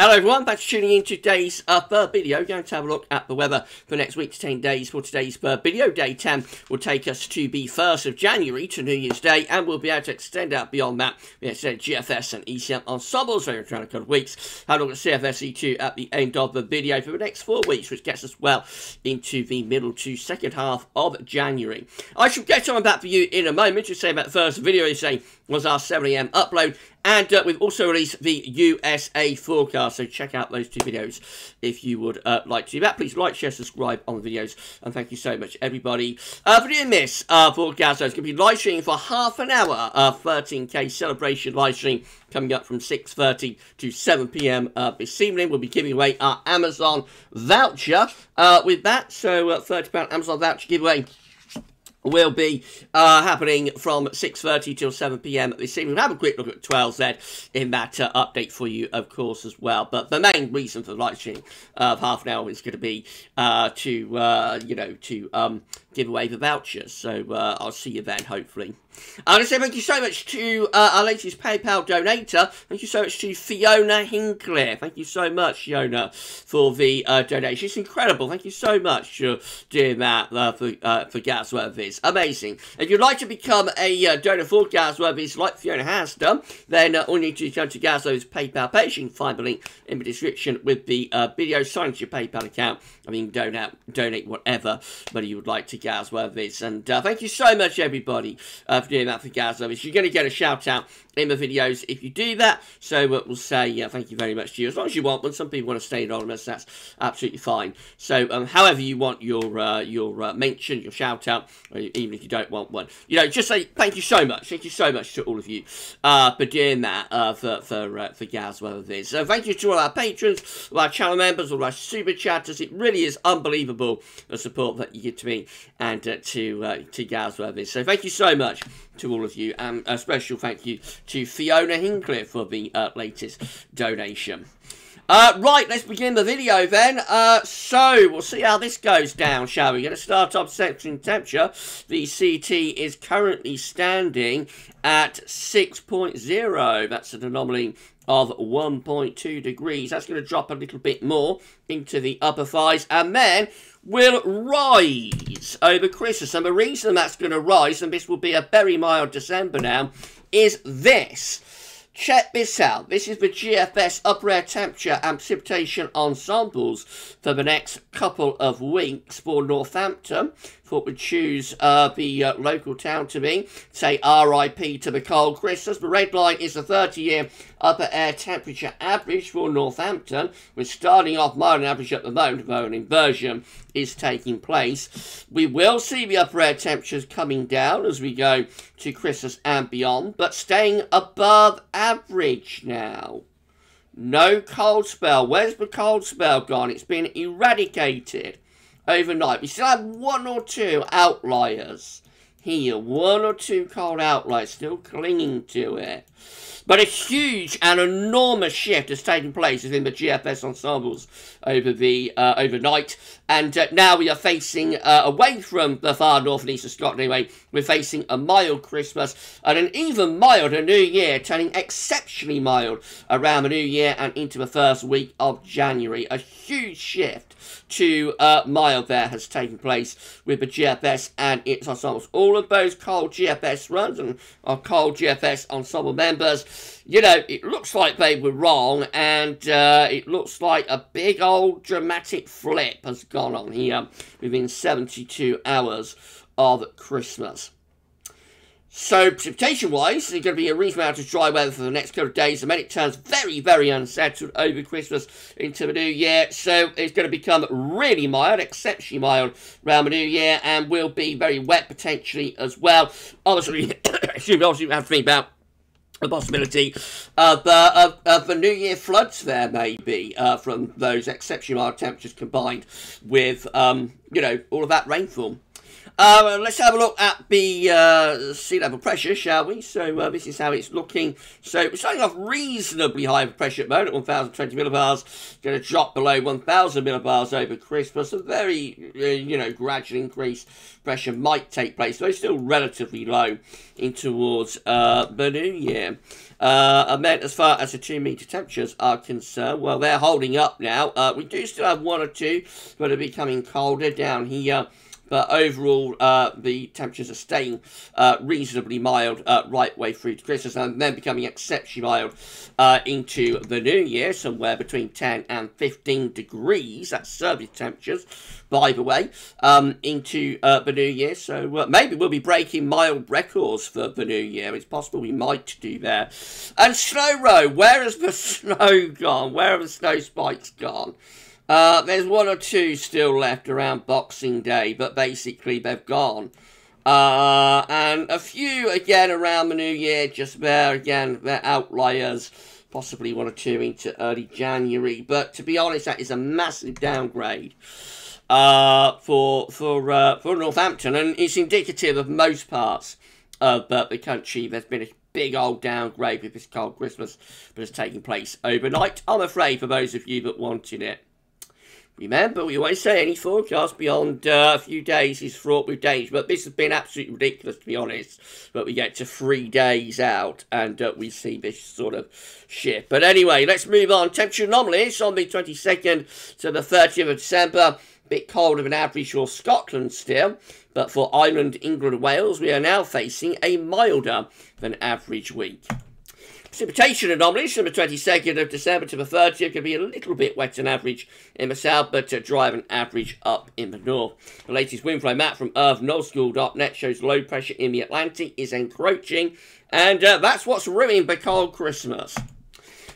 Hello everyone, thanks for tuning in to today's uh, Bird video. Going to have a look at the weather for next week to 10 days for today's Bird video. Day 10 will take us to the 1st of January to New Year's Day and we'll be able to extend out beyond that. We extend GFS and ECM ensembles over around a couple of weeks. Have a look at CFS v2 at the end of the video for the next four weeks, which gets us well into the middle to second half of January. I shall get on that for you in a moment. Just say about first video is saying was our 7am upload and uh, we've also released the USA forecast, so check out those two videos if you would uh, like to do that. Please like, share, subscribe on the videos, and thank you so much, everybody, uh, for doing this uh, forecast. So it's going to be live streaming for half an hour, uh, 13k celebration live stream coming up from 6.30 to 7pm uh, this evening. We'll be giving away our Amazon voucher uh, with that, so uh, £30 Amazon voucher giveaway will be uh, happening from 6.30 till 7pm this evening. We'll have a quick look at 12Z in that uh, update for you, of course, as well. But the main reason for the live stream of half an hour is going to be uh, to, uh, you know, to um, give away the vouchers. So uh, I'll see you then, hopefully. I want to say thank you so much to uh, our latest PayPal donator. Thank you so much to Fiona Hinckley. Thank you so much, Fiona, for the uh, donation. It's incredible. Thank you so much for doing that uh, for, uh, for GavsWeatherVids. Amazing. If you'd like to become a uh, donor for GavsWeatherVids like Fiona has done, then uh, all you need to do is go to GavsWeatherVids PayPal page. You can find the link in the description with the uh, video. Sign to your PayPal account. I mean, donate, donate whatever money you would like to GavsWeatherVids. And uh, thank you so much, everybody, uh, for doing that for GavsWeatherVids. You're going to get a shout out in the videos if you do that. So uh, we'll say uh, thank you very much to you. As long as you want one. Some people want to stay anonymous. That's absolutely fine. So um, however you want your uh, your uh, mention, your shout out, even if you don't want one. You know, just say thank you so much. Thank you so much to all of you for doing that for, for, for GavsWeatherVids. So thank you to all our patrons, all our channel members, all our super chatters. It really is unbelievable the support that you give to me and uh, to, uh, to GavsWeatherVids. So thank you so much to all of you. And a special thank you to Fiona Hinckley for the uh, latest donation. Uh, right, let's begin the video then. Uh, so, we'll see how this goes down, shall we? Going to start off section temperature. The CET is currently standing at 6.0. That's an anomaly of 1.2 degrees. That's going to drop a little bit more into the upper thighs. And then will rise over Christmas. And the reason that's going to rise, and this will be a very mild December now, is this. Check this out. This is the GFS upper air temperature and precipitation ensembles for the next couple of weeks for Northampton. Thought we'd choose uh, the uh, local town to be. Say RIP to the cold Christmas. The red line is the 30-year upper air temperature average for Northampton. We're starting off mild average at the moment, though an inversion is taking place. We will see the upper air temperatures coming down as we go to Christmas and beyond, but staying above average now. No cold spell. Where's the cold spell gone? It's been eradicated overnight. We still have one or two outliers here. One or two cold outliers still clinging to it. But a huge and enormous shift has taken place within the GFS ensembles over the uh, overnight. And uh, now we are facing, uh, away from the far north and east of Scotland anyway, we're facing a mild Christmas and an even milder New Year, turning exceptionally mild around the New Year and into the first week of January. A huge shift to uh, mild there has taken place with the GFS and its ensembles. All of those cold GFS runs and our cold GFS ensemble members you know, it looks like they were wrong, and uh, it looks like a big old dramatic flip has gone on here within 72 hours of Christmas. So, precipitation-wise, there's going to be a reasonable amount of dry weather for the next couple of days, and then it turns very, very unsettled over Christmas into the new year. So, it's going to become really mild, exceptionally mild around the new year, and will be very wet potentially as well. Obviously, excuse me, obviously, we have to think about a possibility of, uh, of, of the New Year floods there, maybe, uh, from those exceptionally mild temperatures combined with, um, you know, all of that rainfall. Uh, let's have a look at the uh, sea level pressure, shall we? So uh, this is how it's looking. So we're starting off reasonably high pressure at the moment, 1,020 millibars. Going to drop below 1,000 millibars over Christmas. A very, uh, you know, gradual increase pressure might take place, though still relatively low in towards uh, the new year. Uh, and then as far as the 2 meter temperatures are concerned, well, they're holding up now. We do still have one or two that are becoming colder down here. But overall, uh, the temperatures are staying uh, reasonably mild uh, right way through to Christmas and then becoming exceptionally mild uh, into the new year, somewhere between 10 and 15 degrees. That's service temperatures, by the way, um, into uh, the new year. So uh, maybe we'll be breaking mild records for the new year. It's possible we might do there. And Snow Row, where has the snow gone? Where have the snow spikes gone? Uh, there's one or two still left around Boxing Day, but basically they've gone. Uh, and a few again around the new year, just there again, they're outliers. Possibly one or two into early January, but to be honest, that is a massive downgrade uh, for for uh, for Northampton, and it's indicative of most parts of uh, the country. There's been a big old downgrade with this cold Christmas that has taken place overnight. I'm afraid for those of you that wanted it. Remember, we always say any forecast beyond uh, a few days is fraught with danger, but this has been absolutely ridiculous, to be honest. But we get to three days out, and uh, we see this sort of shift. But anyway, let's move on. Temperature anomalies on the 22nd to the 30th of December. A Bit colder than average for Scotland still, but for Ireland, England, and Wales, we are now facing a milder than average week. Precipitation anomalies from the 22nd of December to the 30th can be a little bit wet on average in the south, but uh, dry on average up in the north. The latest wind flow map from EarthNullSchool.net shows low pressure in the Atlantic is encroaching, and uh, that's what's ruining the cold Christmas.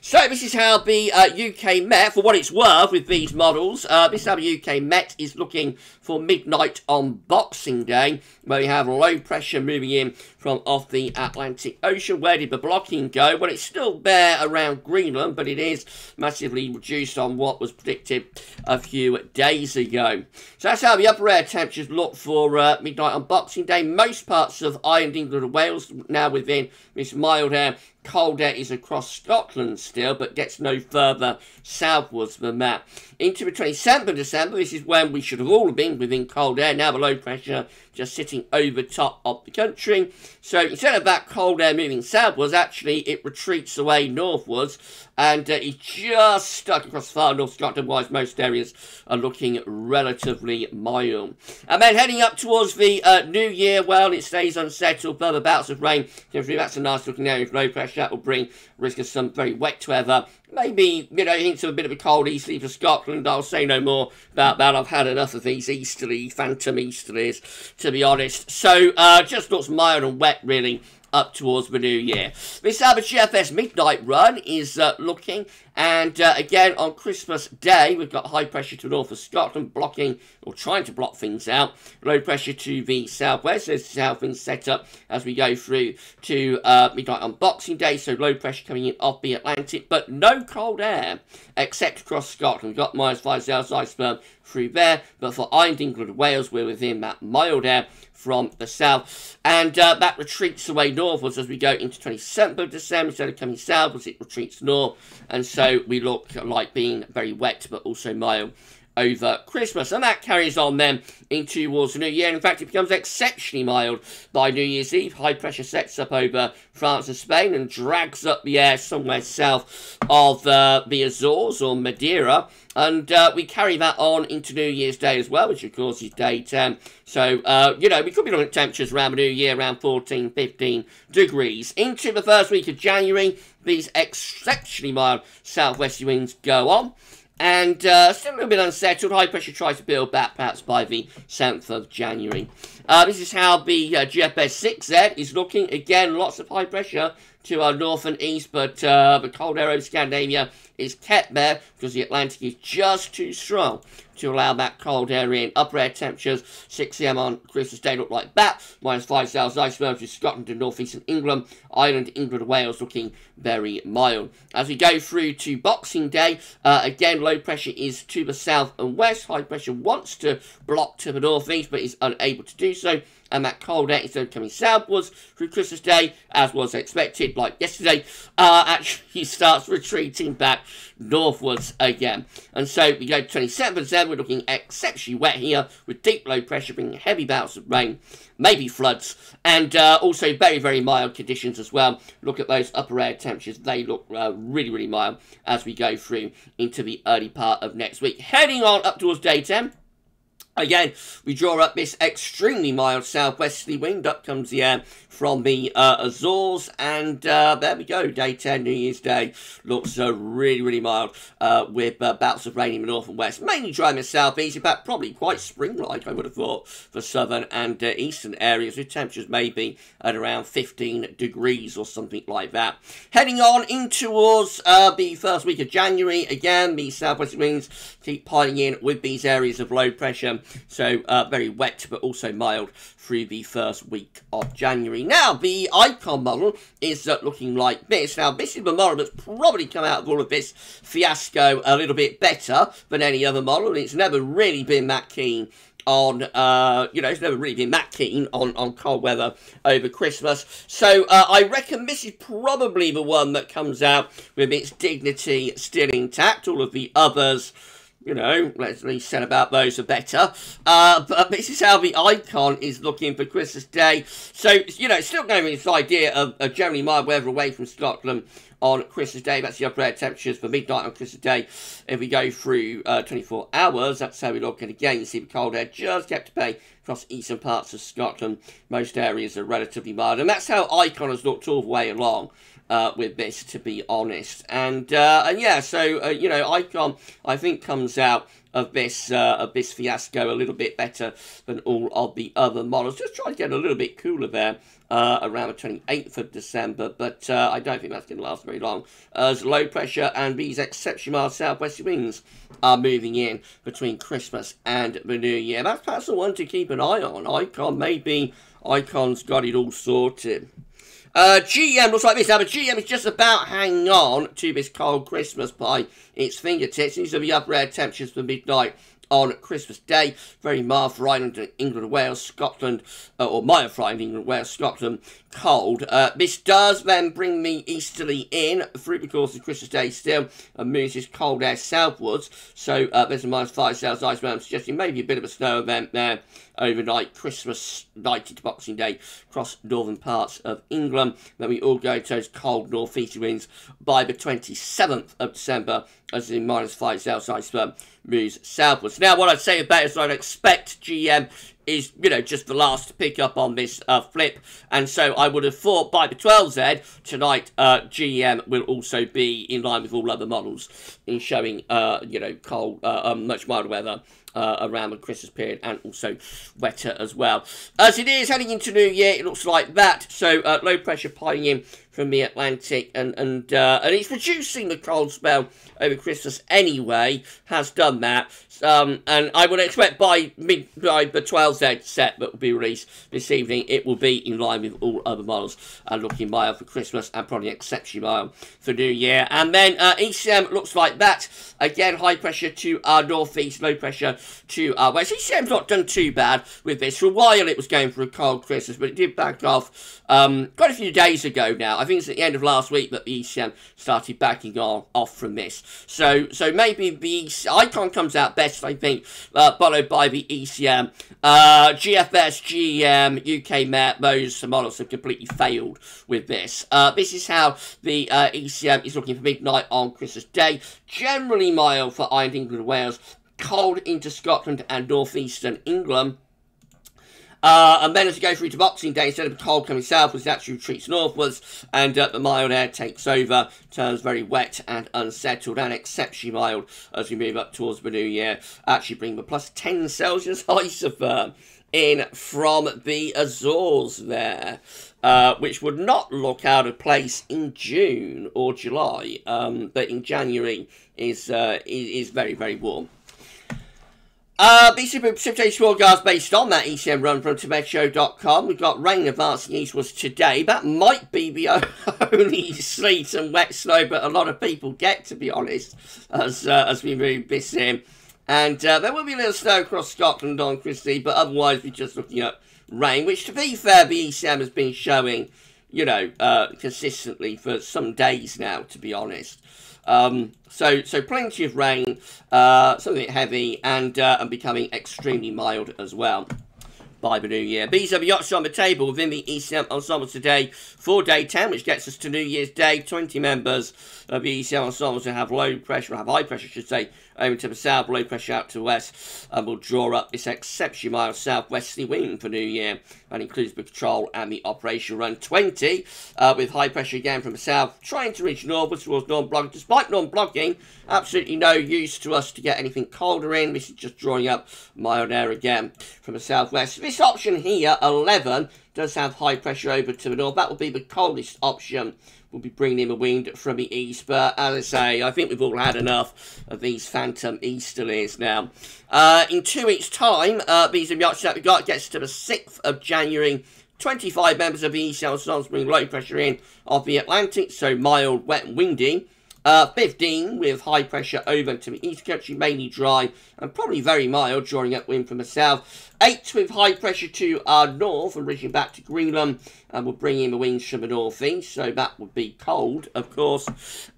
So this is how the uh, UK Met, for what it's worth with these models, uh, this is how the UK Met is looking for midnight on Boxing Day, where we have low pressure moving in from off the Atlantic Ocean. Where did the blocking go? Well, it's still there around Greenland, but it is massively reduced on what was predicted a few days ago. So that's how the upper air temperatures look for uh, midnight on Boxing Day. Most parts of Ireland, England and Wales now within this mild air cold air is across Scotland still, but gets no further southwards than that. Into the 27th of December, this is when we should have all been within cold air. Now the low pressure just sitting over top of the country. So instead of that cold air moving southwards, actually it retreats away northwards and uh, it's just stuck across far north Scotland, whilst most areas are looking relatively mild. And then heading up towards the uh, new year, well, it stays unsettled, further bouts of rain. That's a nice looking area of low pressure. That will bring risk of some very wet weather maybe, you know, hints of a bit of a cold easterly for Scotland. I'll say no more about that. I've had enough of these easterly, phantom easterlies, to be honest. So, uh, just looks mild and wet, really, up towards the new year. This Abbott GFS midnight run is uh, looking, and uh, again on Christmas Day, we've got high pressure to the north of Scotland blocking or trying to block things out, low pressure to the southwest. There's the south things set up as we go through to uh, midnight on Boxing Day, so low pressure coming in off the Atlantic, but no cold air except across Scotland. We've got minus 5 celsius isotherm through there, but for Ireland, England, Wales, we're within that mild air from the south. And uh, that retreats away northwards as we go into 27th of December. Instead of coming southwards, it retreats north. And so we look like being very wet, but also mild over Christmas. And that carries on then into towards the new year. In fact, it becomes exceptionally mild by New Year's Eve. High pressure sets up over France and Spain and drags up the air somewhere south of uh, the Azores or Madeira. And uh, we carry that on into New Year's Day as well, which of course is day 10. So, uh, you know, we could be looking at temperatures around the New Year, around 14, 15 degrees. Into the first week of January, these exceptionally mild southwesterly winds go on. And uh, still a little bit unsettled. High pressure tries to build back perhaps by the 7th of January. Uh, this is how the uh, GFS 6Z is looking. Again, lots of high pressure to our north and east, but uh, the cold air over Scandinavia is kept there because the Atlantic is just too strong to allow that cold air in. Upper air temperatures, 6 a.m. on Christmas Day look like that. Minus 5 Celsius isotherms with Scotland and northeastern England. Ireland, England, Wales looking very mild. As we go through to Boxing Day, uh, again, low pressure is to the south and west. High pressure wants to block to the northeast, but is unable to do so and that cold air is of coming southwards through Christmas Day, as was expected, like yesterday, uh, actually starts retreating back northwards again. And so we go to 27th then, we're looking exceptionally wet here, with deep low pressure bringing heavy bouts of rain, maybe floods, and uh, also very, very mild conditions as well. Look at those upper air temperatures, they look uh, really, really mild as we go through into the early part of next week. Heading on up towards day 10. Again, we draw up this extremely mild southwesterly wind. Up comes the air from the uh, Azores. And uh, there we go. Day 10, New Year's Day. Looks uh, really, really mild uh, with uh, bouts of rain in the north and west. Mainly dry in the southeast. In fact, probably quite spring-like, I would have thought, for southern and uh, eastern areas with temperatures maybe at around 15 degrees or something like that. Heading on in towards the first week of January. Again, the southwest winds keep piling in with these areas of low pressure. So very wet, but also mild through the first week of January. Now, the icon model is uh, looking like this. Now, this is the model that's probably come out of all of this fiasco a little bit better than any other model. It's never really been that keen on, uh, you know, it's never really been that keen on, on cold weather over Christmas. So uh, I reckon this is probably the one that comes out with its dignity still intact. All of the others you know, let's least said about those are better. Uh, but this is how the icon is looking for Christmas Day. So, you know, still going with this idea of, of generally mild weather away from Scotland on Christmas Day. That's the upper air temperatures for midnight on Christmas Day. If we go through uh, 24 hours, that's how we look. And again, you see the cold air just kept to pay across eastern parts of Scotland. Most areas are relatively mild. And that's how Icon has looked all the way along uh, with this, to be honest. And uh, and yeah, so uh, you know, Icon I think comes out of this uh, of this fiasco a little bit better than all of the other models. Just trying to get a little bit cooler there uh, around the 28th of December, but uh, I don't think that's going to last very long. As low pressure and these exceptionally mild southwest winds are moving in between Christmas and the New Year. That's perhaps the one to keep an eye on. Icon maybe Icon's got it all sorted. Uh, GEM looks like this. Now, the GEM is just about hanging on to this cold Christmas by its fingertips. These are the upper air temperatures for midnight on Christmas Day. Very mild for Ireland, and England, Wales, Scotland, uh, or mild for Ireland, England, Wales, Scotland, cold. Uh, this does then bring me easterly in through the course of Christmas Day still and moves this cold air southwards. So uh, there's a minus 5 Celsius ice I'm suggesting maybe a bit of a snow event there overnight, Christmas night into Boxing Day across northern parts of England. Then we all go to those cold northeast winds by the 27th of December as the minus 5 Celsius isotherm moves southwards. Now, what I'd say about it is I'd expect GEM is, you know, just the last to pick up on this uh, flip. And so I would have thought by the 12Z tonight, uh, GEM will also be in line with all other models in showing, uh, you know, cold, uh, um, much milder weather uh, around the Christmas period and also wetter as well. As it is heading into New Year, it looks like that. So uh, low pressure piling in from the Atlantic and and uh, and it's reducing the cold spell over Christmas anyway. Has done that. Um, and I would expect by mid by the 12Z set that will be released this evening, it will be in line with all other models and looking mild for Christmas and probably exceptionally mild for New Year. And then uh, ECM looks like that. Again, high pressure to our northeast, low pressure to our west. ECM's not done too bad with this. For a while, it was going for a cold Christmas, but it did back off um, quite a few days ago now. I think it's at the end of last week that the ECM started backing off from this. So, so maybe the icon comes out I think, uh, followed by the ECM. Uh, GFS, GEM, UK Met, those models have completely failed with this. Uh, this is how the uh, ECM is looking for midnight on Christmas Day. Generally mild for Ireland, England, Wales. Cold into Scotland and northeastern England. Uh, and then as you go through to Boxing Day, instead of cold coming southwards, it actually retreats northwards, and uh, the mild air takes over, turns very wet and unsettled, and exceptionally mild as we move up towards the new year. Actually bring the plus 10 Celsius isotherm in from the Azores there. Uh, which would not look out of place in June or July, um, but in January is, uh, is, is very very warm. Uh, BC precipitation forecast based on that ECM run from TibetShow.com. We've got rain advancing eastwards today. That might be the only sleet and wet snow, but a lot of people get, to be honest, as uh, as we move this in. And uh, there will be a little snow across Scotland on Christie, but otherwise we're just looking at rain, which to be fair, the ECM has been showing, you know, uh, consistently for some days now, to be honest. Um, so, so plenty of rain, uh, something heavy, and uh, and becoming extremely mild as well by the new year. These are the yachts on the table within the ECM Ensemble today for day 10, which gets us to New Year's Day. 20 members of ECM Ensemble to have low pressure, have high pressure, I should say, over to the south, low pressure out to west, and will draw up this exceptionally mild southwesterly wind for New Year. That includes the control and the operation run 20, uh, with high pressure again from the south, trying to reach northwards towards non blocking. Despite non blocking, absolutely no use to us to get anything colder in. This is just drawing up mild air again from the southwest. This option here, 11, does have high pressure over to the north. That will be the coldest option we'll be bringing in a wind from the east. But as I say, I think we've all had enough of these phantom easterlies now. Uh, in two weeks' time, uh, these yachts that we got gets to the 6th of January. 25 members of the East South bring low pressure in off the Atlantic, so mild, wet and windy. Uh, 15 with high pressure over to the east country, mainly dry and probably very mild, drawing up wind from the south. 8 with high pressure to our north and reaching back to Greenland and will bring in the winds from the northeast, so that would be cold, of course.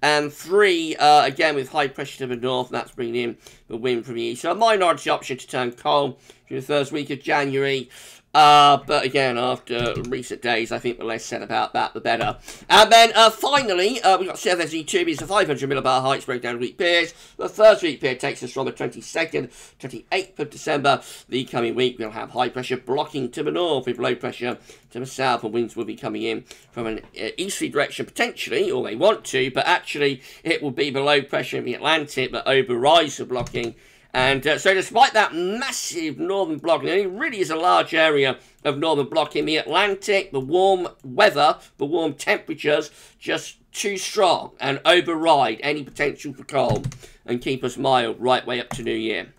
And 3, uh, again with high pressure to the north, and that's bringing in the wind from the east. So a minority option to turn cold during the first week of January. Uh, but again, after recent days, I think the less said about that, the better. And then uh, finally, uh, we've got CFS v2, it's a 500 millibar heights breakdown week period. The first week period takes us from the 22nd, 28th of December. The coming week, we'll have high pressure blocking to the north with low pressure to the south, and winds will be coming in from an uh, easterly direction potentially, or they want to, but actually it will be below pressure in the Atlantic that overrides the blocking and uh, so despite that massive northern block, and it really is a large area of northern block in the Atlantic, the warm weather, the warm temperatures, just too strong and override any potential for cold and keep us mild right way up to New Year.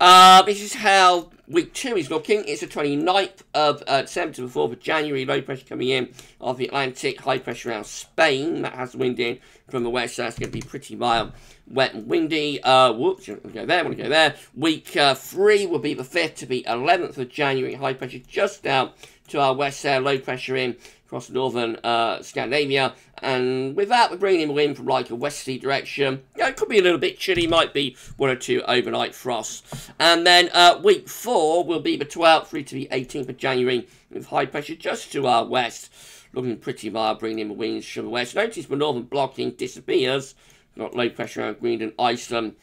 Uh, this is how week two is looking. It's the 29th of uh, December to the 4th of January. Low pressure coming in off the Atlantic, high pressure around Spain. That has wind in from the west, so that's going to be pretty mild wet and windy. Uh, whoops, want to go there, want to go there. Week uh, three will be the 5th to the 11th of January. High pressure just down to our west there, low pressure in across northern uh, Scandinavia. And with that, we're bringing in wind from like a westerly direction. Yeah, it could be a little bit chilly, might be one or two overnight frosts. And then uh, week four will be the 12th through to the 18th of January with high pressure just to our west. Looking pretty mild, bringing in the winds from the west. Notice the northern blocking disappears got low pressure around Greenland, Iceland.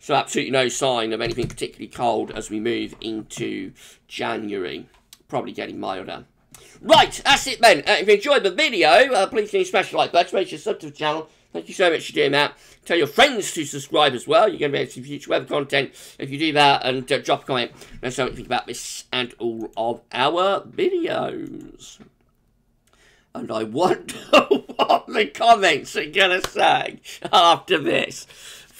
So absolutely no sign of anything particularly cold as we move into January. Probably getting milder. Right, that's it then. Uh, if you enjoyed the video, uh, please me a special like button, make sure you subscribe to the channel. Thank you so much for doing that. Tell your friends to subscribe as well. You're going to be able to see future weather content if you do that. And uh, drop a comment. Let us know what you think about this and all of our videos. And I wonder what the comments are going to say after this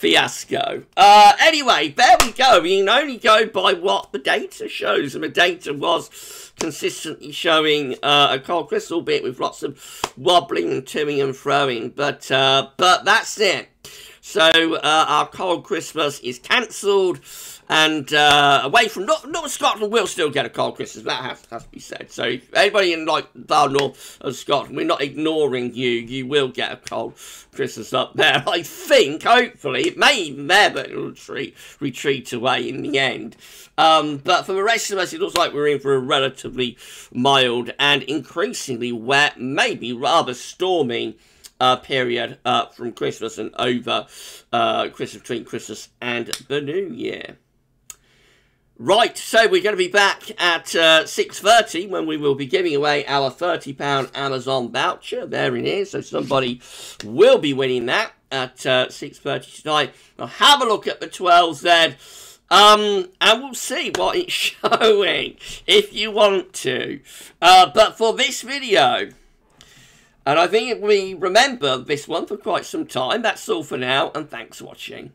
fiasco. Uh, anyway, there we go. We can only go by what the data shows. And the data was consistently showing uh, a cold crystal, bit with lots of wobbling and toing and froing. But, uh, but that's it. So uh, our cold Christmas is cancelled. And uh, away from North, North Scotland, we'll still get a cold Christmas. That has, has to be said. So if anybody in like far north of Scotland, we're not ignoring you. You will get a cold Christmas up there. I think, hopefully, it may it'll retreat, retreat away in the end. Um, but for the rest of us, it looks like we're in for a relatively mild and increasingly wet, maybe rather stormy uh, period uh, from Christmas and over uh, Christmas between Christmas and the New Year. Right, so we're going to be back at uh, 6.30 when we will be giving away our £30 Amazon voucher. There it is, so somebody will be winning that at uh, 6.30 tonight. Now have a look at the 12s then. Um, and we'll see what it's showing if you want to. Uh, but for this video, and I think we remember this one for quite some time, that's all for now, and thanks for watching.